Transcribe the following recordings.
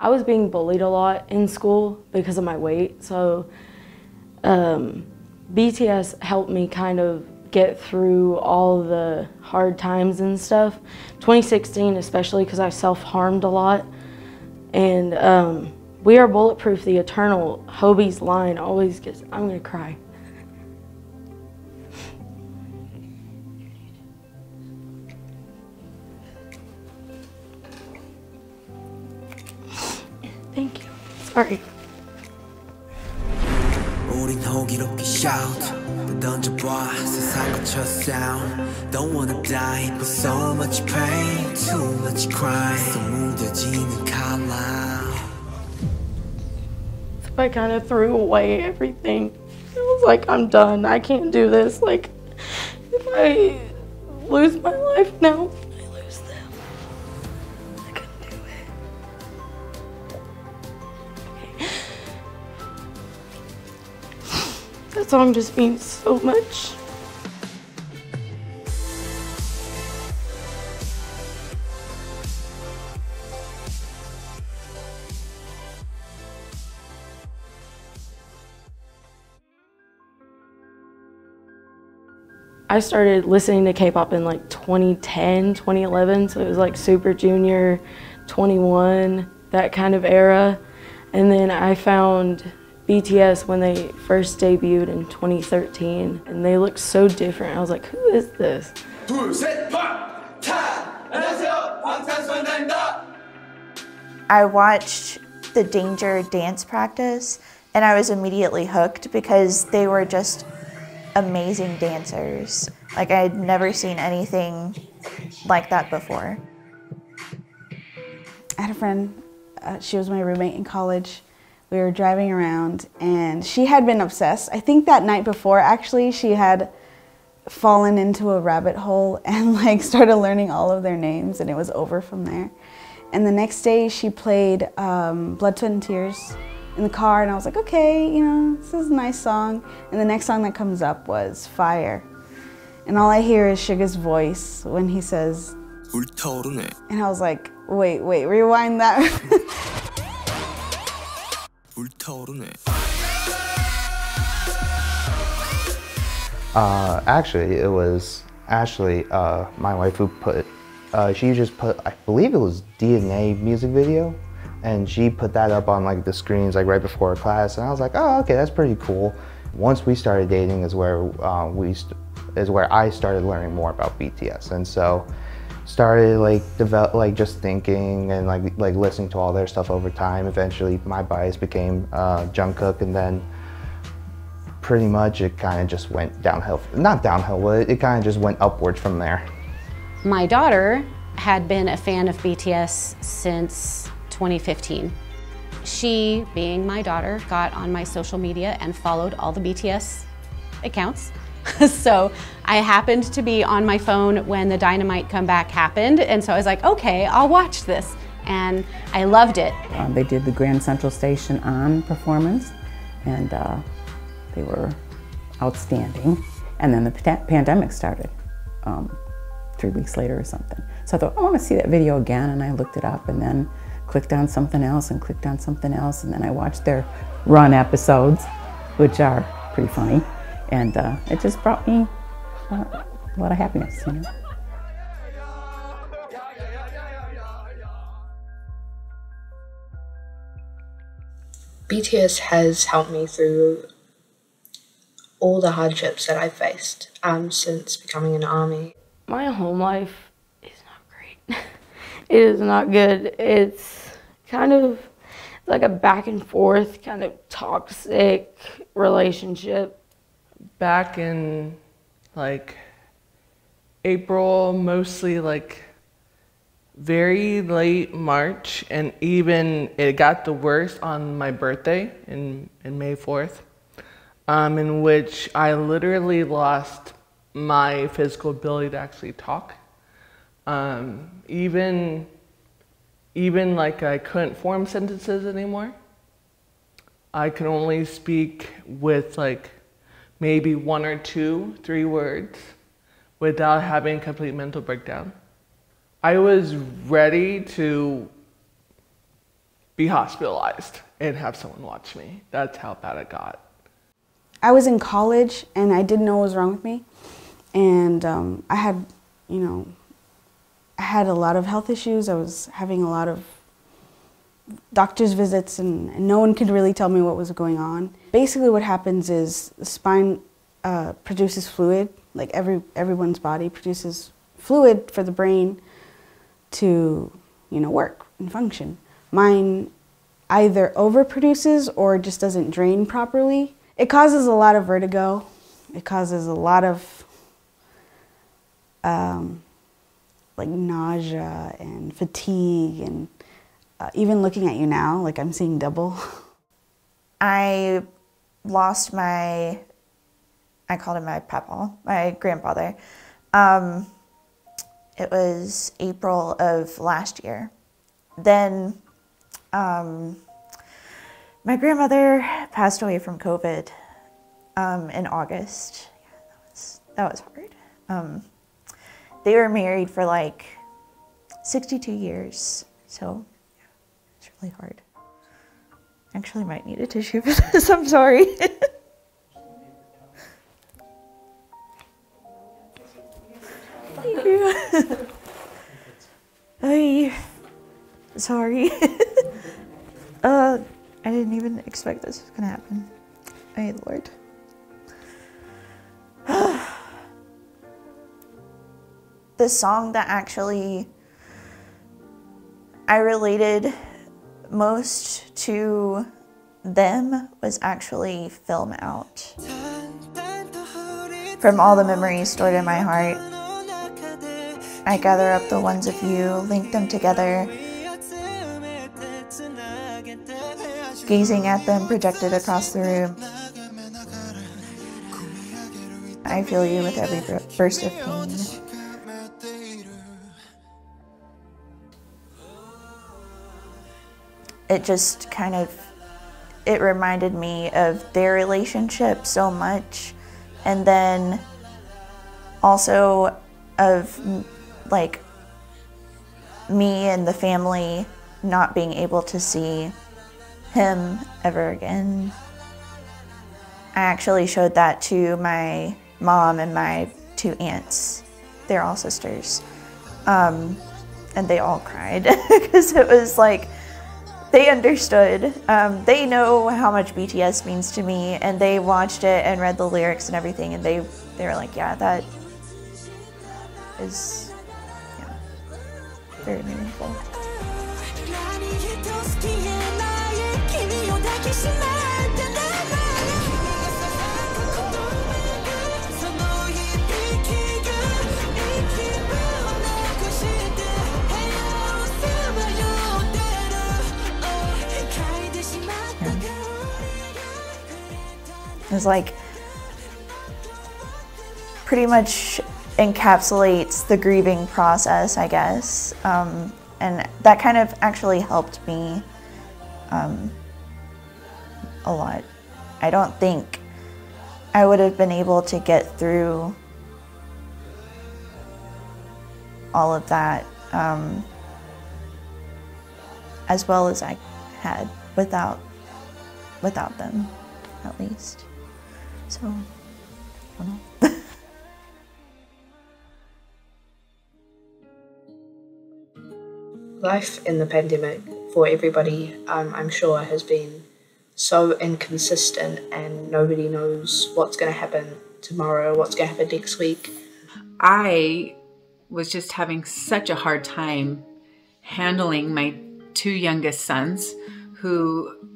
I was being bullied a lot in school because of my weight. So um, BTS helped me kind of get through all the hard times and stuff. 2016 especially because I self-harmed a lot. And um, We Are Bulletproof, the eternal Hobi's line always gets, I'm gonna cry. Sorry. 우린 호기롭게 shout 던져봐 세상 거쳐 sound Don't wanna die but so much pain Too much crime 속 무뎌지는 칼라 So I kind of threw away everything I was like I'm done I can't do this like if I lose my life now song just means so much. I started listening to K-pop in like 2010, 2011, so it was like Super Junior, 2NE1, that kind of era. And then I found BTS when they first debuted in 2013, and they looked so different. I was like, who is this? I watched the Danger dance practice and I was immediately hooked because they were just amazing dancers. Like I had never seen anything like that before. I had a friend, uh, she was my roommate in college, we were driving around and she had been obsessed. I think that night before actually she had fallen into a rabbit hole and like started learning all of their names and it was over from there. And the next day she played um, Blood, Sweat and Tears in the car and I was like, okay, you know, this is a nice song. And the next song that comes up was Fire. And all I hear is Suga's voice when he says, and I was like, wait, wait, rewind that. 불타오르네. Uh, actually, it was Ashley, uh, my wife, who put, uh, she just put, I believe it was DNA music video, and she put that up on like the screens like right before class, and I was like, oh, okay, that's pretty cool. Once we started dating is where uh, we, is where I started learning more about BTS, and so started like develop like just thinking and like like listening to all their stuff over time. Eventually, my bias became uh, Jungkook, and then pretty much it kind of just went downhill. Not downhill, but it kind of just went upwards from there. My daughter had been a fan of BTS since 2015. She, being my daughter, got on my social media and followed all the BTS accounts. so I happened to be on my phone when the Dynamite comeback happened, and so I was like, okay, I'll watch this. And I loved it. Um, they did the Grand Central Station on performance, and uh, they were outstanding. And then the pandemic started um, three weeks later or something. So I thought, I want to see that video again, and I looked it up, and then clicked on something else, and clicked on something else, and then I watched their run episodes, which are pretty funny and uh, it just brought me uh, a lot of happiness, you know. BTS has helped me through all the hardships that I've faced um, since becoming an army. My home life is not great. it is not good. It's kind of like a back and forth, kind of toxic relationship back in like April, mostly like very late March, and even it got the worst on my birthday in, in May 4th, um, in which I literally lost my physical ability to actually talk. Um, even, even like I couldn't form sentences anymore. I could only speak with like maybe one or two, three words without having a complete mental breakdown. I was ready to be hospitalized and have someone watch me. That's how bad it got. I was in college and I didn't know what was wrong with me. And um, I had, you know, I had a lot of health issues. I was having a lot of doctor's visits and, and no one could really tell me what was going on. Basically what happens is the spine uh, produces fluid, like every, everyone's body produces fluid for the brain to, you know, work and function. Mine either overproduces or just doesn't drain properly. It causes a lot of vertigo. It causes a lot of um, like nausea and fatigue and uh, even looking at you now, like I'm seeing double. I lost my, I called him my papa, my grandfather. Um, it was April of last year. Then um, my grandmother passed away from COVID um, in August. Yeah, that was, that was hard. Um, they were married for like 62 years, so really hard. Actually, might need a tissue for this. I'm sorry. Thank you. I sorry. uh, I didn't even expect this was gonna happen. Hey, Lord. the song that actually I related most to them was actually Film Out. From all the memories stored in my heart, I gather up the ones of you, link them together, gazing at them projected across the room. I feel you with every burst of pain. It just kind of it reminded me of their relationship so much and then also of like me and the family not being able to see him ever again. I actually showed that to my mom and my two aunts. They're all sisters. Um, and they all cried because it was like, they understood. Um, they know how much BTS means to me, and they watched it and read the lyrics and everything, and they they were like, yeah, that is yeah, very meaningful. Was like pretty much encapsulates the grieving process, I guess. Um, and that kind of actually helped me um, a lot. I don't think I would have been able to get through all of that um, as well as I had without without them, at least. So, I don't know. Life in the pandemic for everybody, um, I'm sure, has been so inconsistent, and nobody knows what's going to happen tomorrow, what's going to happen next week. I was just having such a hard time handling my two youngest sons who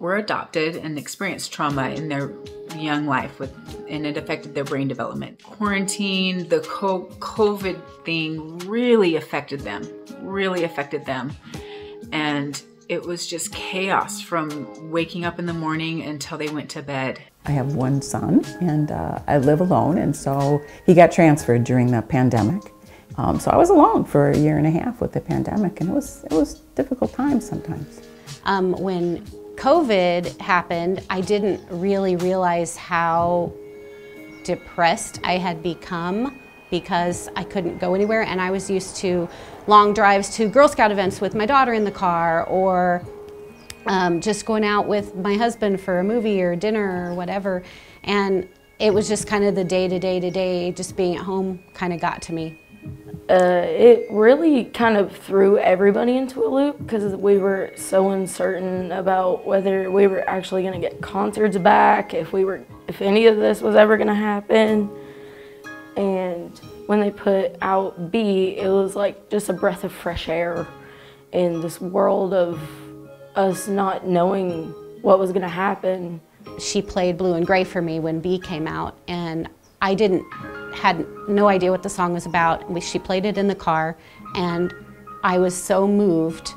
were adopted and experienced trauma in their young life with and it affected their brain development. Quarantine, the COVID thing really affected them, really affected them. And it was just chaos from waking up in the morning until they went to bed. I have one son and uh, I live alone and so he got transferred during the pandemic. Um, so I was alone for a year and a half with the pandemic and it was, it was difficult times sometimes. Um, when COVID happened, I didn't really realize how depressed I had become because I couldn't go anywhere and I was used to long drives to Girl Scout events with my daughter in the car or um, just going out with my husband for a movie or dinner or whatever. And it was just kind of the day to day to day, just being at home kind of got to me. Uh, it really kind of threw everybody into a loop because we were so uncertain about whether we were actually going to get concerts back, if we were, if any of this was ever going to happen. And when they put out BE, it was like just a breath of fresh air in this world of us not knowing what was going to happen. She played Blue and Grey for me when BE came out, and I didn't had no idea what the song was about. She played it in the car, and I was so moved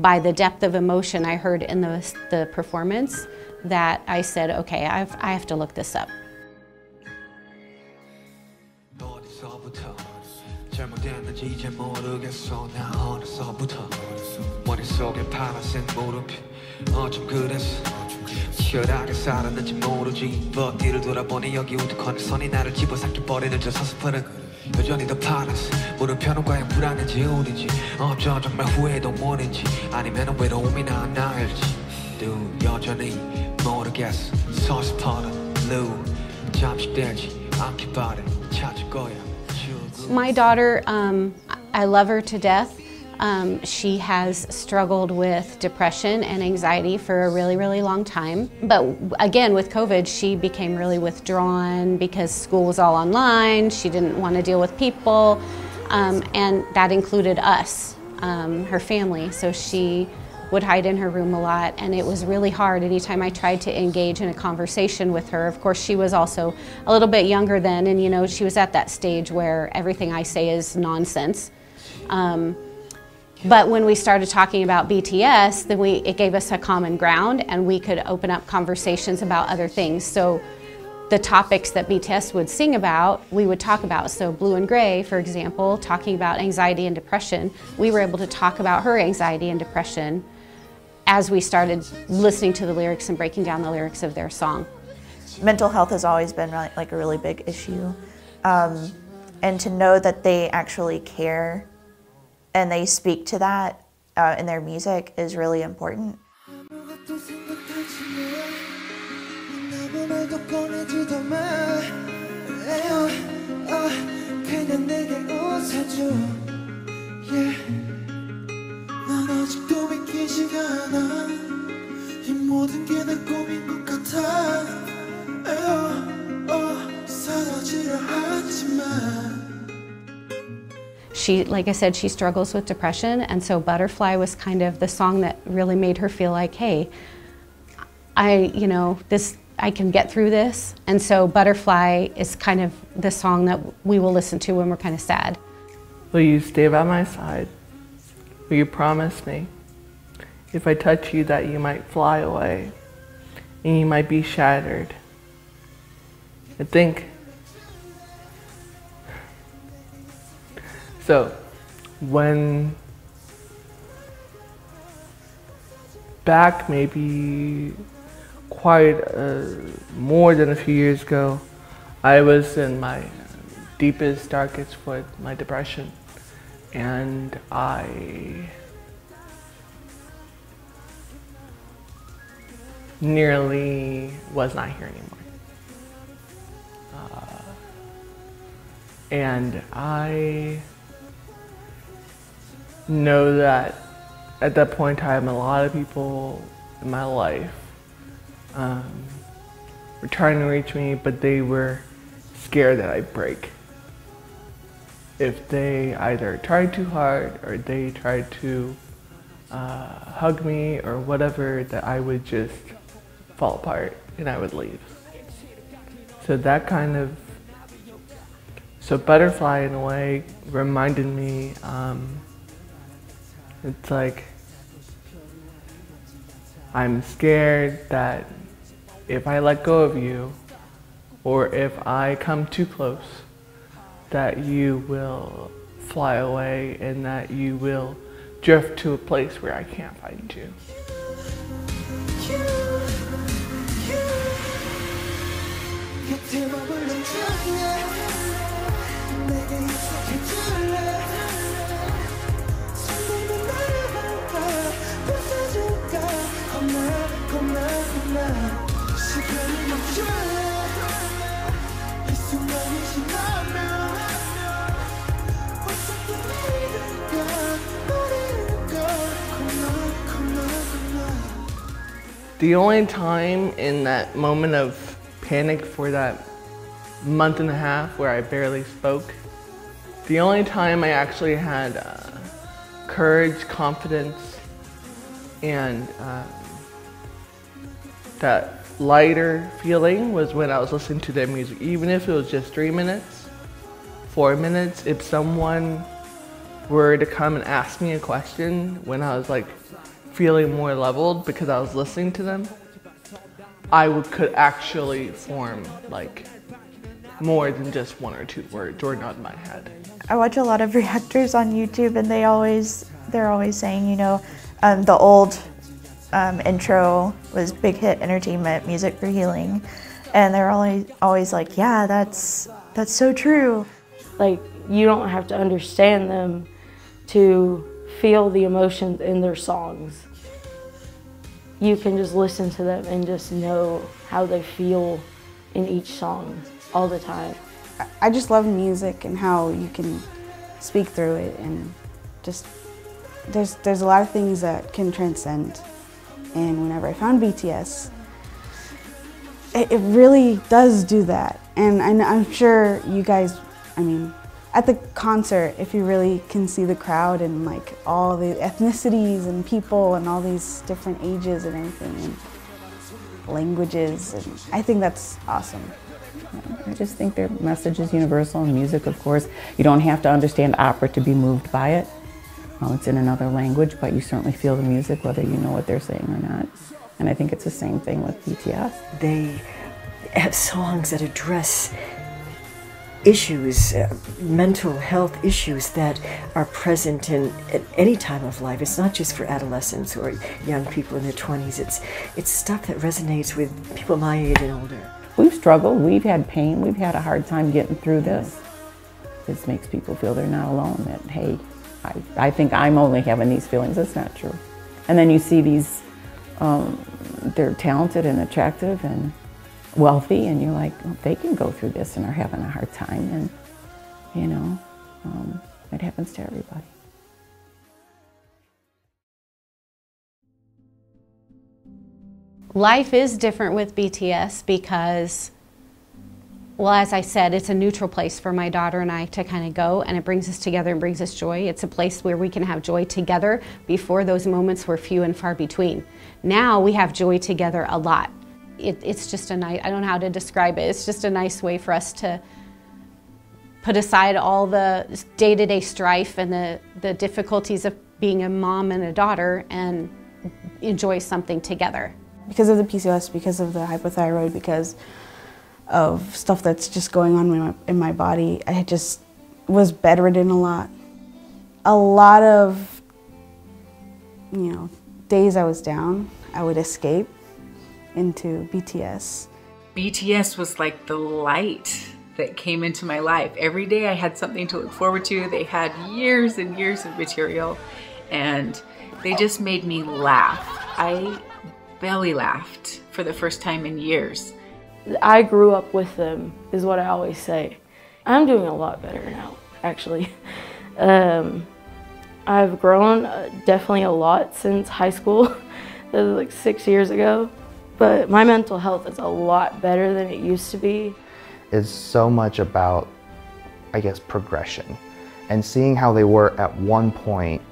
by the depth of emotion I heard in the, the performance that I said, okay, I've, I have to look this up. 치열하게 살았는지 모르지 뒤를 돌아보니 여기 우두커는 선이 나를 집어삼켜 버리는 저 서스퍼는 여전히 더 파란색 물음표는 과연 불안한지 우리지 어쩌 정말 후회도 모른지 아니면 외로움이 나 나일지 또 여전히 모르겠어 서스퍼는 blue 잠식되지 않길 바래 찾을 거야 My daughter, um, I love her to death. Um, she has struggled with depression and anxiety for a really, really long time. But again, with COVID, she became really withdrawn because school was all online. She didn't want to deal with people. Um, and that included us, um, her family. So she would hide in her room a lot and it was really hard anytime I tried to engage in a conversation with her. Of course, she was also a little bit younger then and you know, she was at that stage where everything I say is nonsense. Um, but when we started talking about BTS, then we, it gave us a common ground and we could open up conversations about other things. So the topics that BTS would sing about, we would talk about. So Blue and Grey, for example, talking about anxiety and depression, we were able to talk about her anxiety and depression as we started listening to the lyrics and breaking down the lyrics of their song. Mental health has always been like a really big issue. Um, and to know that they actually care and they speak to that uh, in their music is really important. She, like I said, she struggles with depression, and so Butterfly was kind of the song that really made her feel like, hey, I, you know, this, I can get through this. And so Butterfly is kind of the song that we will listen to when we're kind of sad. Will you stay by my side? Will you promise me? If I touch you that you might fly away and you might be shattered. I think So, when back maybe quite uh, more than a few years ago, I was in my deepest, darkest with my depression, and I nearly was not here anymore. Uh, and I know that at that point in time, a lot of people in my life um, were trying to reach me, but they were scared that I'd break. If they either tried too hard or they tried to uh, hug me or whatever, that I would just fall apart and I would leave. So that kind of, so Butterfly in a way reminded me um, it's like I'm scared that if I let go of you or if I come too close, that you will fly away and that you will drift to a place where I can't find you. The only time in that moment of panic for that month and a half where I barely spoke, the only time I actually had uh, courage, confidence, and uh, that lighter feeling was when I was listening to their music. Even if it was just three minutes, four minutes, if someone were to come and ask me a question when I was like feeling more leveled because I was listening to them, I would, could actually form like more than just one or two words or nod my head. I watch a lot of reactors on YouTube, and they always they're always saying, you know, um, the old um, intro was big hit entertainment music for healing, and they're always always like, yeah, that's that's so true. Like you don't have to understand them to feel the emotions in their songs. You can just listen to them and just know how they feel in each song all the time. I just love music and how you can speak through it and just there's there's a lot of things that can transcend. And whenever I found BTS, it, it really does do that. And I, I'm sure you guys, I mean, at the concert, if you really can see the crowd and like all the ethnicities and people and all these different ages and everything and languages, and I think that's awesome. I just think their message is universal and music, of course. You don't have to understand opera to be moved by it. Well, it's in another language, but you certainly feel the music whether you know what they're saying or not. And I think it's the same thing with BTS. They have songs that address issues, uh, mental health issues that are present in at any time of life. It's not just for adolescents or young people in their 20s. It's it's stuff that resonates with people my age and older. We've struggled, we've had pain, we've had a hard time getting through this. This makes people feel they're not alone, that, hey, I, I think I'm only having these feelings. That's not true. And then you see these, um, they're talented and attractive and wealthy, and you're like, well, they can go through this and are having a hard time. And, you know, um, it happens to everybody. Life is different with BTS because, well, as I said, it's a neutral place for my daughter and I to kind of go, and it brings us together and brings us joy. It's a place where we can have joy together. Before those moments were few and far between. Now we have joy together a lot. It, it's just a nice, I don't know how to describe it, it's just a nice way for us to put aside all the day to day strife and the, the difficulties of being a mom and a daughter and enjoy something together. Because of the PCOS, because of the hypothyroid, because of stuff that's just going on in my, in my body, I just was bedridden a lot. A lot of, you know, days I was down, I would escape into BTS. BTS was like the light that came into my life. Every day I had something to look forward to. They had years and years of material and they just made me laugh. I belly laughed for the first time in years. I grew up with them, is what I always say. I'm doing a lot better now, actually. Um, I've grown uh, definitely a lot since high school. that was like six years ago. But my mental health is a lot better than it used to be. It's so much about, I guess, progression and seeing how they were at one point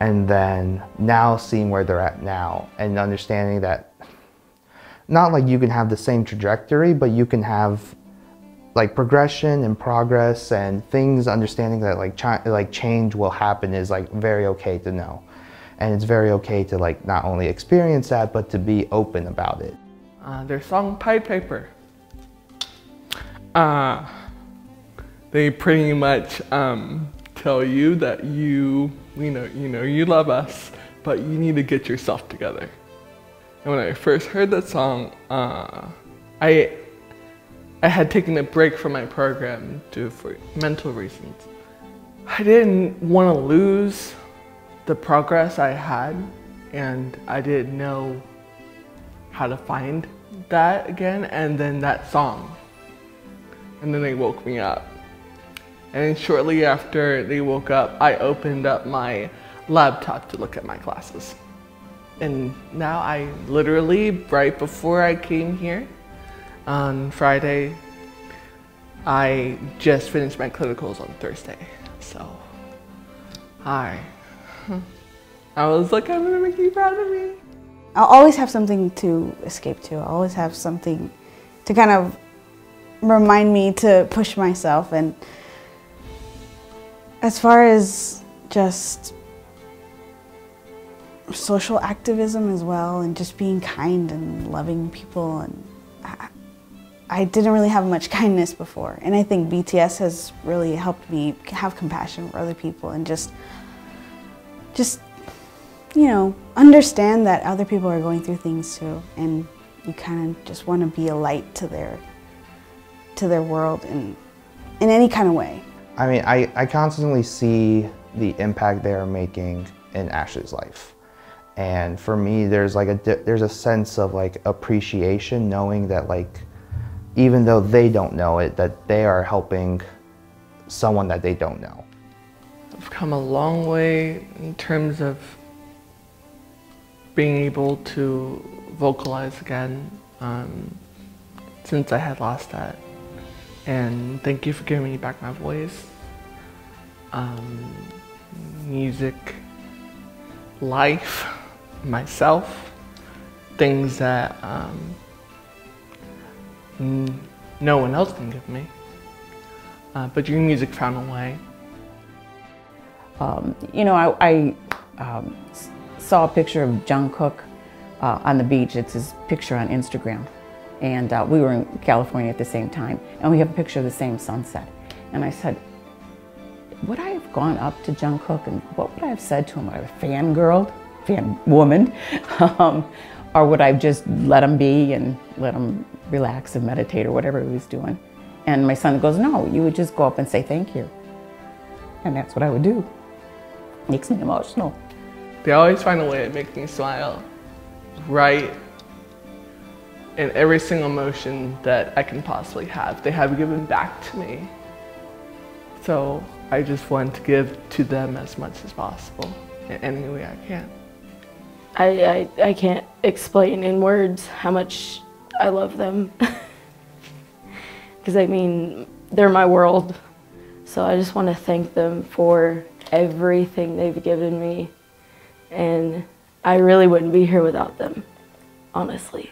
and then now seeing where they're at now and understanding that not like you can have the same trajectory, but you can have like progression and progress and things understanding that like like change will happen is like very okay to know and it's very okay to like not only experience that but to be open about it. Uh, their song pied piper. Uh, they pretty much um, tell you that you you know you know you love us but you need to get yourself together. And when i first heard that song uh, i i had taken a break from my program due for mental reasons. I didn't want to lose the progress i had and i didn't know how to find that again and then that song and then they woke me up and shortly after they woke up, I opened up my laptop to look at my classes. And now I literally, right before I came here on Friday, I just finished my clinicals on Thursday. So, hi. I was like, I'm gonna make you proud of me. I'll always have something to escape to. I'll always have something to kind of remind me to push myself. And as far as just social activism as well, and just being kind and loving people, and I, I didn't really have much kindness before. And I think BTS has really helped me have compassion for other people and just, just you know, understand that other people are going through things too, and you kind of just want to be a light to their to their world in in any kind of way. I mean, I, I constantly see the impact they are making in Ashley's life. And for me, there's like a there's a sense of like appreciation knowing that like even though they don't know it, that they are helping someone that they don't know. I've come a long way in terms of being able to vocalize again um, since I had lost that. And thank you for giving me back my voice. Um, music, life, myself, things that um, no one else can give me. Uh, but your music found a way. Um, you know, I, I um, saw a picture of Jungkook uh, on the beach. It's his picture on Instagram. And uh, we were in California at the same time. And we have a picture of the same sunset. And I said, would I have gone up to Jungkook and what would I have said to him? Would I have fangirled, fan woman? um, or would I have just let him be and let him relax and meditate or whatever he was doing? And my son goes, no, you would just go up and say thank you. And that's what I would do. Makes me emotional. They always find a way to make me smile, right in every single emotion that I can possibly have. They have given back to me. So I just want to give to them as much as possible in any way I can. I, I, I can't explain in words how much I love them. Because I mean, they're my world. So I just want to thank them for everything they've given me and I really wouldn't be here without them, honestly.